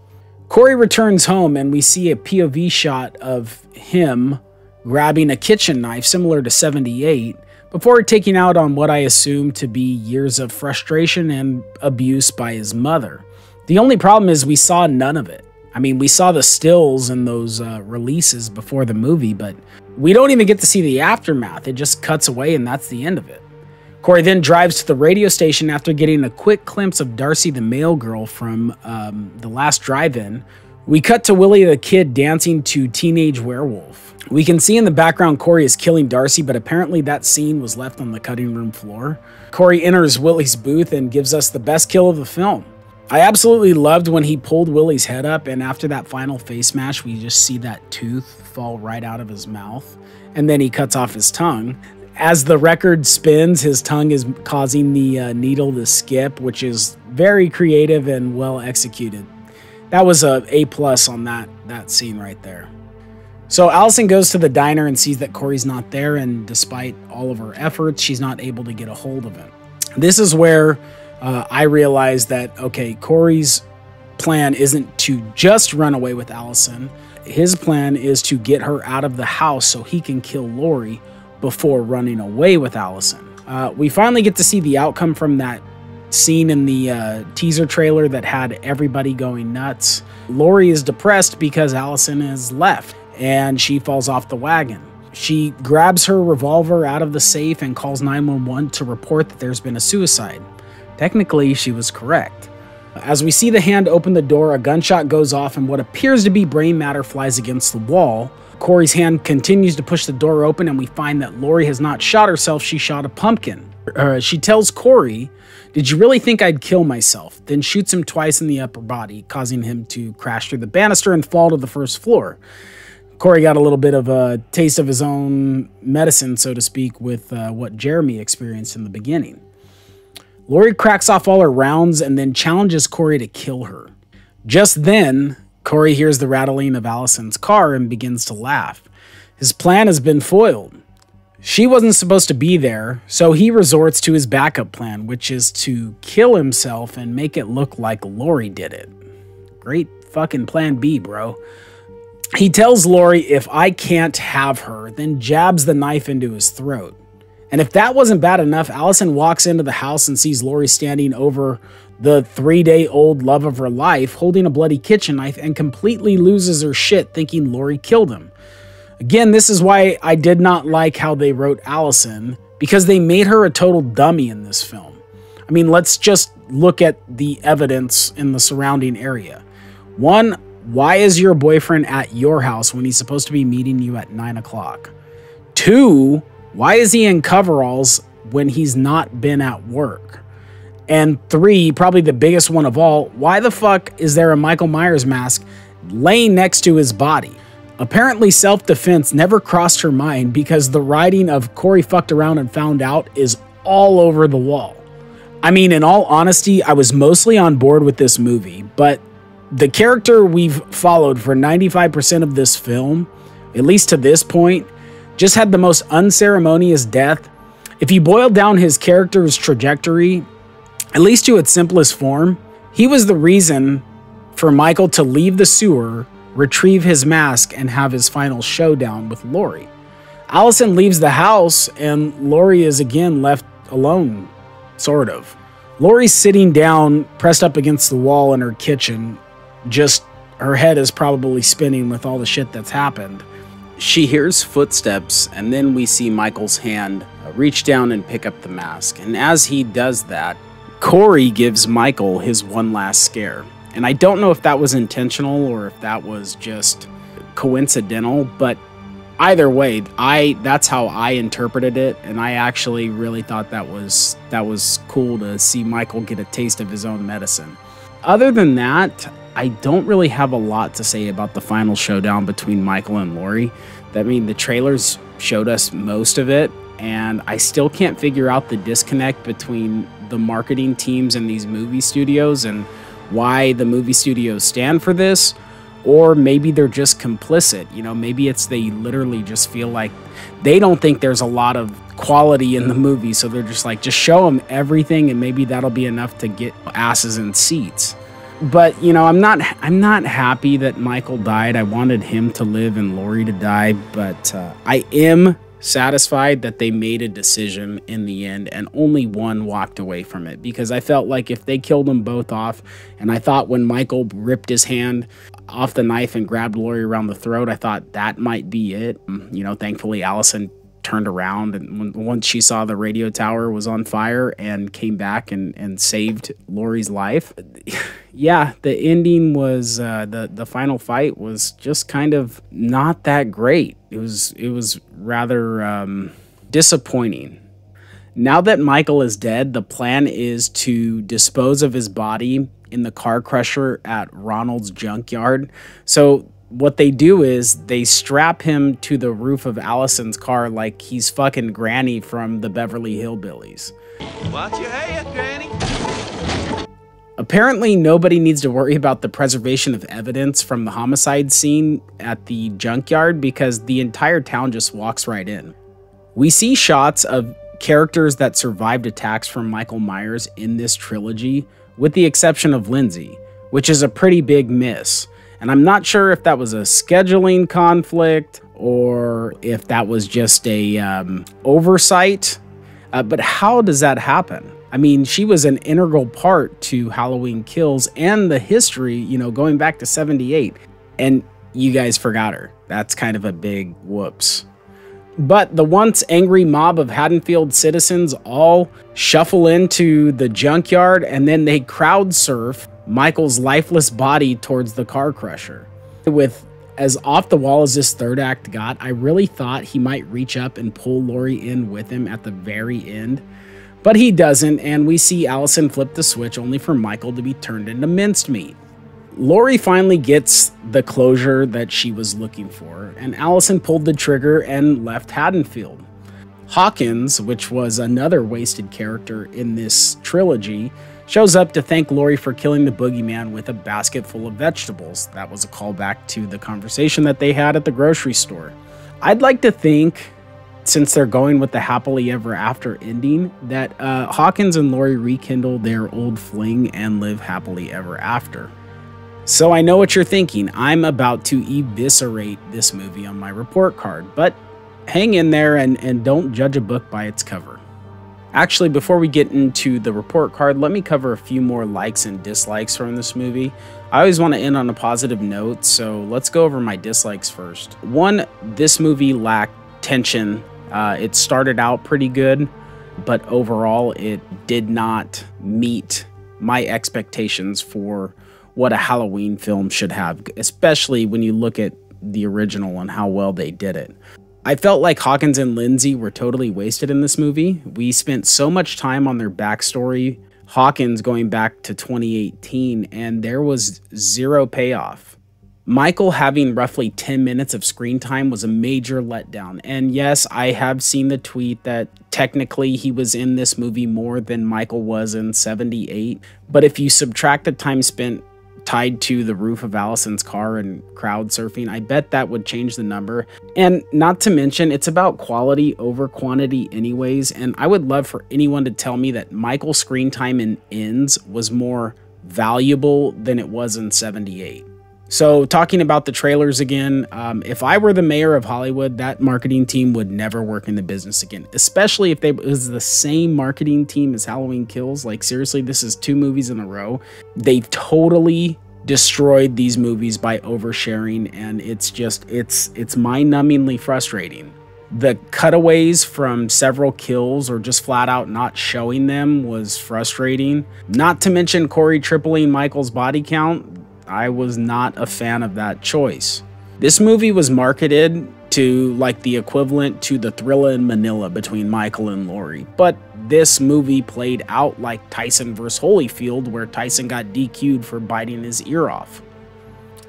Corey returns home, and we see a POV shot of him grabbing a kitchen knife similar to 78 before taking out on what I assume to be years of frustration and abuse by his mother. The only problem is we saw none of it. I mean, we saw the stills and those uh, releases before the movie, but we don't even get to see the aftermath. It just cuts away, and that's the end of it. Corey then drives to the radio station after getting a quick glimpse of Darcy the mail girl from um, the last drive in. We cut to Willie the kid dancing to Teenage Werewolf. We can see in the background Corey is killing Darcy, but apparently that scene was left on the cutting room floor. Corey enters Willie's booth and gives us the best kill of the film. I absolutely loved when he pulled Willie's head up, and after that final face smash, we just see that tooth fall right out of his mouth, and then he cuts off his tongue as the record spins, his tongue is causing the uh, needle to skip, which is very creative and well executed. That was a A plus on that that scene right there. So Allison goes to the diner and sees that Corey's not there, and despite all of her efforts, she's not able to get a hold of him. This is where uh, I realize that okay, Corey's plan isn't to just run away with Allison. His plan is to get her out of the house so he can kill Laurie before running away with Allison. Uh, we finally get to see the outcome from that scene in the uh, teaser trailer that had everybody going nuts. Laurie is depressed because Allison is left and she falls off the wagon. She grabs her revolver out of the safe and calls 911 to report that there's been a suicide. Technically, she was correct. As we see the hand open the door, a gunshot goes off and what appears to be brain matter flies against the wall. Corey's hand continues to push the door open, and we find that Laurie has not shot herself, she shot a pumpkin. Uh, she tells Corey, Did you really think I'd kill myself? Then shoots him twice in the upper body, causing him to crash through the banister and fall to the first floor. Corey got a little bit of a taste of his own medicine, so to speak, with uh, what Jeremy experienced in the beginning. Laurie cracks off all her rounds and then challenges Corey to kill her. Just then, Corey hears the rattling of Allison's car and begins to laugh. His plan has been foiled. She wasn't supposed to be there, so he resorts to his backup plan, which is to kill himself and make it look like Laurie did it. Great fucking plan B, bro. He tells Laurie if I can't have her, then jabs the knife into his throat. And if that wasn't bad enough, Allison walks into the house and sees Laurie standing over the three day old love of her life holding a bloody kitchen knife and completely loses her shit thinking Laurie killed him. Again, this is why I did not like how they wrote Allison because they made her a total dummy in this film. I mean, let's just look at the evidence in the surrounding area. One, why is your boyfriend at your house when he's supposed to be meeting you at 9 o'clock? Two, why is he in coveralls when he's not been at work? And three, probably the biggest one of all, why the fuck is there a Michael Myers mask laying next to his body? Apparently, self defense never crossed her mind because the writing of Corey fucked around and found out is all over the wall. I mean, in all honesty, I was mostly on board with this movie, but the character we've followed for 95% of this film, at least to this point, just had the most unceremonious death. If you boil down his character's trajectory, at least to its simplest form, he was the reason for Michael to leave the sewer, retrieve his mask, and have his final showdown with Laurie. Allison leaves the house, and Laurie is again left alone, sort of. Laurie's sitting down, pressed up against the wall in her kitchen, just her head is probably spinning with all the shit that's happened. She hears footsteps, and then we see Michael's hand uh, reach down and pick up the mask. And as he does that, Corey gives Michael his one last scare. And I don't know if that was intentional or if that was just coincidental, but either way, I that's how I interpreted it and I actually really thought that was that was cool to see Michael get a taste of his own medicine. Other than that, I don't really have a lot to say about the final showdown between Michael and Laurie. I mean, the trailers showed us most of it, and I still can't figure out the disconnect between the marketing teams and these movie studios and why the movie studios stand for this or maybe they're just complicit you know maybe it's they literally just feel like they don't think there's a lot of quality in the movie so they're just like just show them everything and maybe that'll be enough to get asses in seats but you know i'm not i'm not happy that michael died i wanted him to live and laurie to die but uh, i am satisfied that they made a decision in the end and only one walked away from it because I felt like if they killed them both off, and I thought when Michael ripped his hand off the knife and grabbed Laurie around the throat, I thought that might be it. You know, thankfully Allison turned around and once she saw the radio tower was on fire and came back and, and saved Laurie's life. [sighs] yeah, the ending was uh, the the final fight was just kind of not that great. It was it was rather um, disappointing. Now that Michael is dead, the plan is to dispose of his body in the car crusher at Ronald's junkyard. So what they do is they strap him to the roof of Allison's car like he's fucking Granny from the Beverly Hillbillies. Watch your head, Granny. Apparently, nobody needs to worry about the preservation of evidence from the homicide scene at the junkyard because the entire town just walks right in. We see shots of characters that survived attacks from Michael Myers in this trilogy, with the exception of Lindsay, which is a pretty big miss. And I'm not sure if that was a scheduling conflict or if that was just a um, oversight. Uh, but how does that happen? I mean, she was an integral part to Halloween Kills and the history, you know, going back to 78. And you guys forgot her. That's kind of a big whoops. But the once angry mob of Haddonfield citizens all shuffle into the junkyard and then they crowd surf Michael's lifeless body towards the car crusher. With as off the wall as this third act got, I really thought he might reach up and pull Laurie in with him at the very end. But he doesn't, and we see Allison flip the switch only for Michael to be turned into minced meat. Laurie finally gets the closure that she was looking for, and Allison pulled the trigger and left Haddonfield. Hawkins, which was another wasted character in this trilogy, shows up to thank Laurie for killing the boogeyman with a basket full of vegetables. That was a callback to the conversation that they had at the grocery store. I'd like to think, since they're going with the happily ever after ending, that uh, Hawkins and Laurie rekindle their old fling and live happily ever after. So I know what you're thinking. I'm about to eviscerate this movie on my report card, but hang in there and, and don't judge a book by its cover. Actually, before we get into the report card, let me cover a few more likes and dislikes from this movie. I always want to end on a positive note, so let's go over my dislikes first. One, this movie lacked tension. Uh, it started out pretty good, but overall, it did not meet my expectations for what a Halloween film should have, especially when you look at the original and how well they did it. I felt like Hawkins and Lindsay were totally wasted in this movie. We spent so much time on their backstory, Hawkins going back to 2018, and there was zero payoff. Michael having roughly 10 minutes of screen time was a major letdown. And yes, I have seen the tweet that technically he was in this movie more than Michael was in 78. But if you subtract the time spent tied to the roof of Allison's car and crowd surfing, I bet that would change the number. And not to mention, it's about quality over quantity, anyways. And I would love for anyone to tell me that Michael's screen time in Ends was more valuable than it was in 78. So, talking about the trailers again, um, if I were the mayor of Hollywood, that marketing team would never work in the business again, especially if they was the same marketing team as Halloween Kills. Like, seriously, this is two movies in a row. They totally destroyed these movies by oversharing, and it's just, it's, it's mind numbingly frustrating. The cutaways from several kills or just flat out not showing them was frustrating. Not to mention Corey tripling Michael's body count I was not a fan of that choice. This movie was marketed to like the equivalent to the Thrilla in Manila between Michael and Laurie, but this movie played out like Tyson vs. Holyfield, where Tyson got DQ'd for biting his ear off.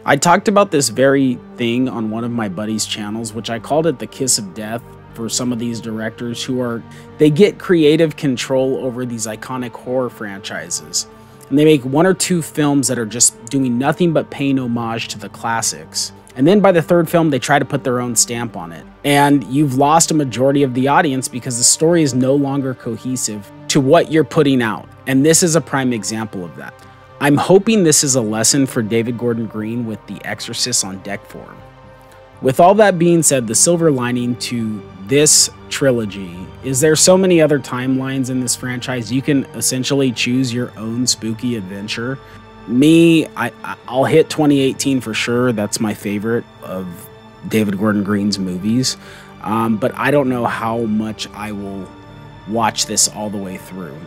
I talked about this very thing on one of my buddies' channels, which I called it the kiss of death for some of these directors who are they get creative control over these iconic horror franchises and they make one or two films that are just doing nothing but paying homage to the classics. And then by the third film, they try to put their own stamp on it. And you've lost a majority of the audience because the story is no longer cohesive to what you're putting out. And this is a prime example of that. I'm hoping this is a lesson for David Gordon Green with The Exorcist on deck for him. With all that being said, the silver lining to this trilogy is there so many other timelines in this franchise you can essentially choose your own spooky adventure? Me I, i'll hit 2018 for sure. That's my favorite of david gordon green's movies. Um, but i don't know how much i will watch this all the way through.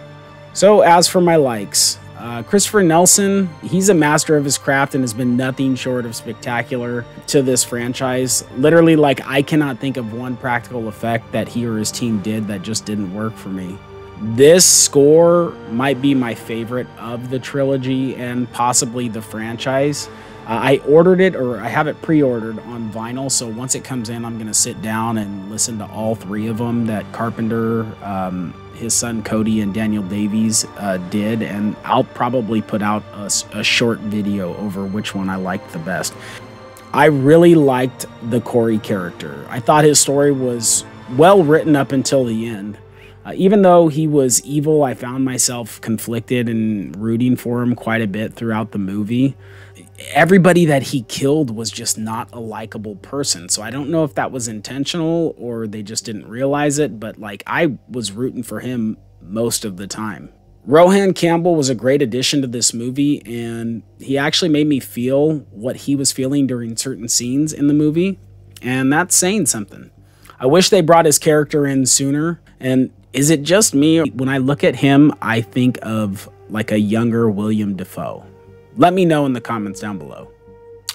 So as for my likes uh, Christopher Nelson, he's a master of his craft and has been nothing short of spectacular to this franchise. Literally, like, I cannot think of one practical effect that he or his team did that just didn't work for me. This score might be my favorite of the trilogy and possibly the franchise. Uh, I ordered it or I have it pre ordered on vinyl, so once it comes in, I'm going to sit down and listen to all three of them that Carpenter. Um, his son Cody and Daniel Davies uh, did, and I'll probably put out a, a short video over which one I liked the best. I really liked the Corey character. I thought his story was well written up until the end. Uh, even though he was evil, I found myself conflicted and rooting for him quite a bit throughout the movie everybody that he killed was just not a likable person. So I don't know if that was intentional or they just didn't realize it, but like I was rooting for him most of the time. Rohan Campbell was a great addition to this movie, and he actually made me feel what he was feeling during certain scenes in the movie, and that's saying something. I wish they brought his character in sooner. And is it just me? When I look at him, I think of like a younger William Dafoe. Let me know in the comments down below.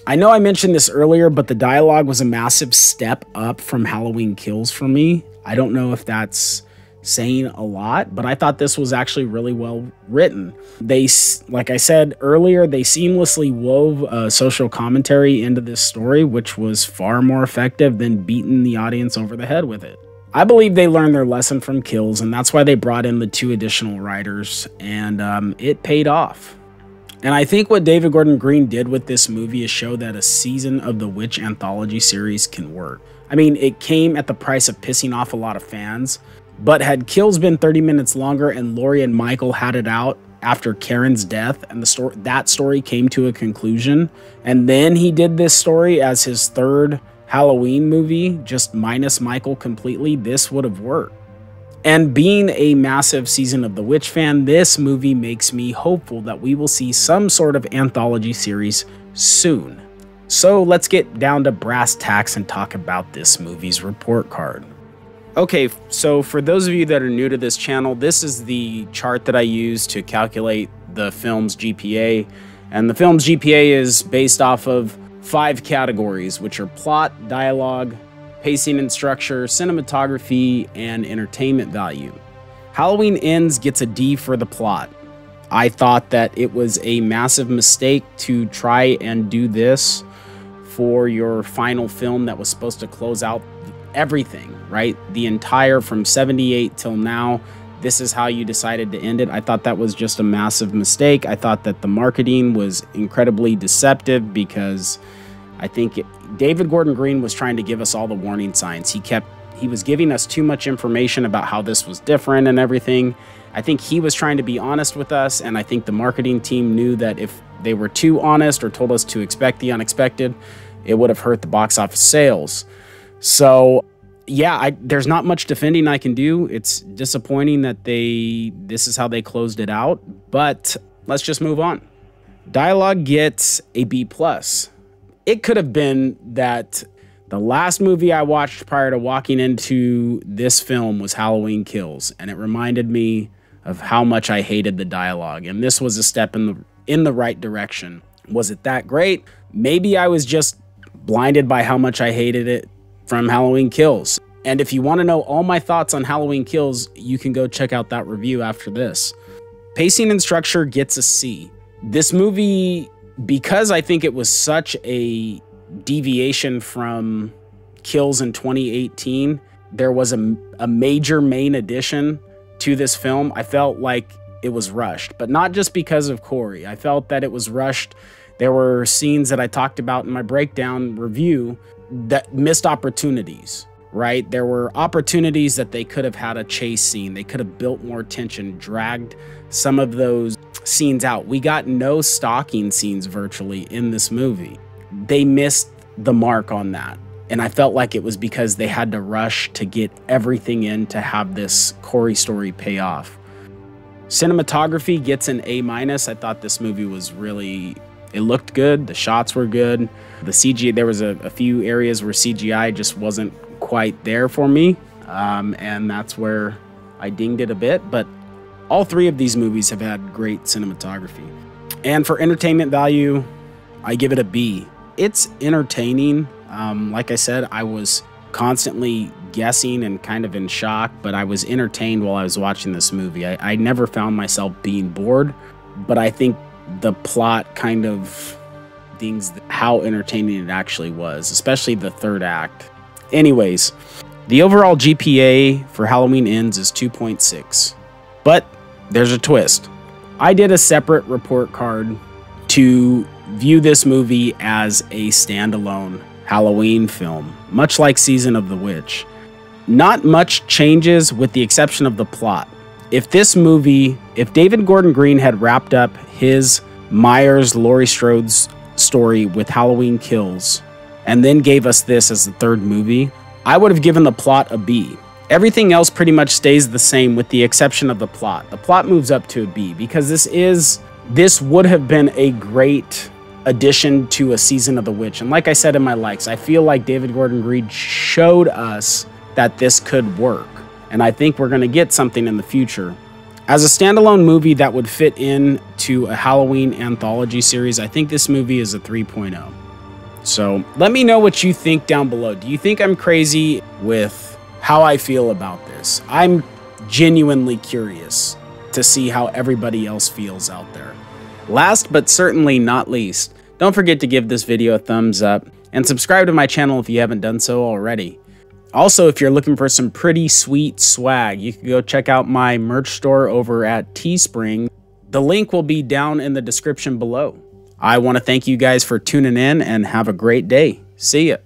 I know I mentioned this earlier, but the dialogue was a massive step up from Halloween Kills for me. I don't know if that's saying a lot, but I thought this was actually really well written. They, like I said earlier, they seamlessly wove social commentary into this story, which was far more effective than beating the audience over the head with it. I believe they learned their lesson from Kills, and that's why they brought in the two additional writers, and um, it paid off. And I think what David Gordon Green did with this movie is show that a season of the Witch anthology series can work. I mean, it came at the price of pissing off a lot of fans, but had Kills been 30 minutes longer and Laurie and Michael had it out after Karen's death and the story that story came to a conclusion, and then he did this story as his third Halloween movie, just minus Michael completely, this would have worked. And being a massive Season of the Witch fan, this movie makes me hopeful that we will see some sort of anthology series soon. So let's get down to brass tacks and talk about this movie's report card. Okay, so for those of you that are new to this channel, this is the chart that I use to calculate the film's GPA. And the film's GPA is based off of five categories, which are plot, dialogue, pacing and structure, cinematography, and entertainment value. Halloween Ends gets a D for the plot. I thought that it was a massive mistake to try and do this for your final film that was supposed to close out everything, right? The entire from 78 till now. This is how you decided to end it. I thought that was just a massive mistake. I thought that the marketing was incredibly deceptive because I think David Gordon Green was trying to give us all the warning signs. He kept he was giving us too much information about how this was different and everything. I think he was trying to be honest with us, and I think the marketing team knew that if they were too honest or told us to expect the unexpected, it would have hurt the box office sales. So, yeah, I, there's not much defending I can do. It's disappointing that they this is how they closed it out, but let's just move on. Dialogue gets a B plus it could have been that the last movie I watched prior to walking into this film was Halloween Kills, and it reminded me of how much I hated the dialogue. And this was a step in the in the right direction. Was it that great? Maybe I was just blinded by how much I hated it from Halloween Kills. And if you want to know all my thoughts on Halloween Kills, you can go check out that review after this. Pacing and structure gets a C. This movie because I think it was such a deviation from Kills in 2018, there was a, a major main addition to this film. I felt like it was rushed, but not just because of Corey. I felt that it was rushed. There were scenes that I talked about in my breakdown review that missed opportunities, right? There were opportunities that they could have had a chase scene. They could have built more tension, dragged some of those scenes out. We got no stalking scenes virtually in this movie. They missed the mark on that. And I felt like it was because they had to rush to get everything in to have this Corey story pay off. Cinematography gets an A minus. I thought this movie was really it looked good. The shots were good. The CGI there was a, a few areas where CGI just wasn't quite there for me, um, and that's where I dinged it a bit. But all three of these movies have had great cinematography. And for entertainment value, I give it a B. It's entertaining. Um, like I said, I was constantly guessing and kind of in shock, but I was entertained while I was watching this movie. I, I never found myself being bored, but I think the plot kind of things how entertaining it actually was, especially the third act. Anyways, the overall GPA for Halloween Ends is 2.6. But there's a twist. I did a separate report card to view this movie as a standalone Halloween film, much like Season of the Witch. Not much changes with the exception of the plot. If this movie, if David Gordon Green had wrapped up his Myers Laurie Strode's story with Halloween Kills and then gave us this as the third movie, I would have given the plot a B. Everything else pretty much stays the same with the exception of the plot. The plot moves up to a B because this is this would have been a great addition to a season of the witch. And like I said in my likes, I feel like David Gordon Green showed us that this could work. And I think we're going to get something in the future. As a standalone movie that would fit in to a Halloween anthology series, I think this movie is a 3.0. So let me know what you think down below. Do you think I'm crazy with how I feel about this? I'm genuinely curious to see how everybody else feels out there. Last but certainly not least, don't forget to give this video a thumbs up and subscribe to my channel if you haven't done so already. Also, if you're looking for some pretty sweet swag, you can go check out my merch store over at Teespring. The link will be down in the description below. I want to thank you guys for tuning in and have a great day. See ya.